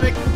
Sonic